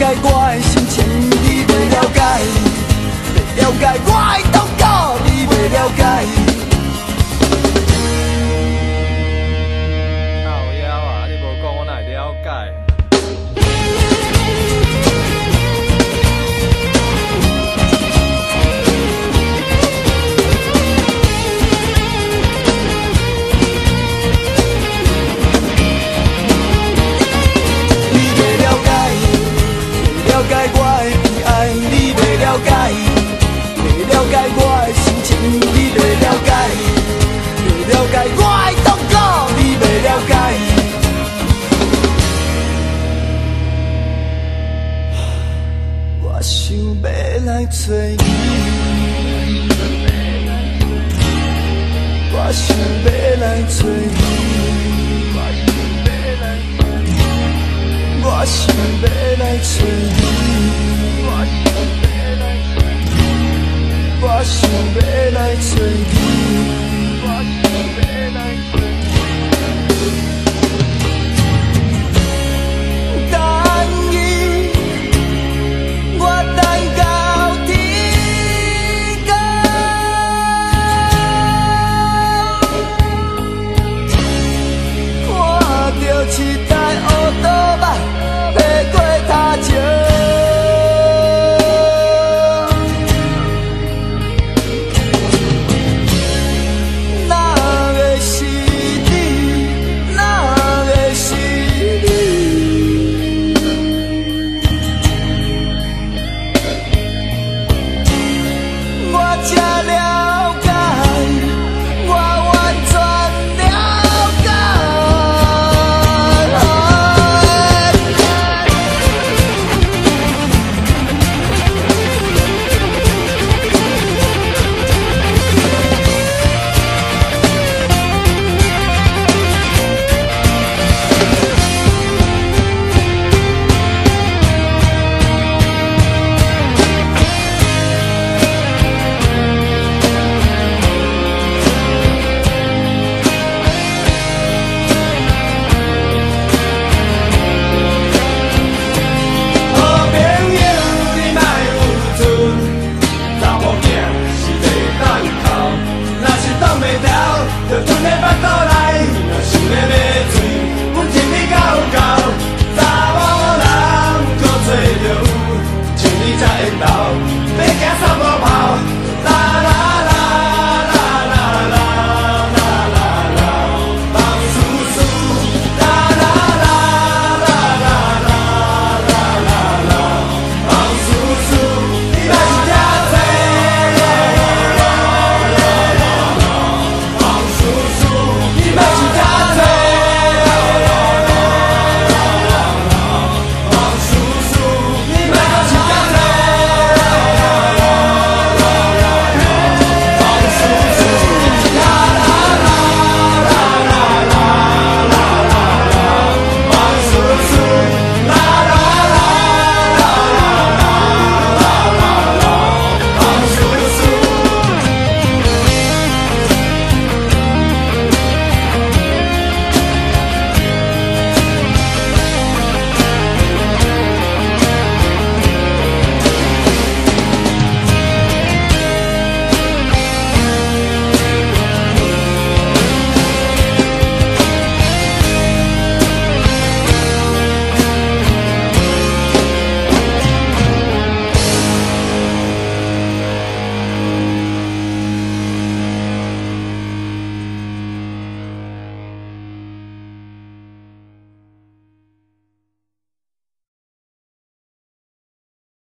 解我的心情，你袂了解，袂了解我的痛苦，你袂了解。找你，我想要来找你，我想要来找你。我想要来找你。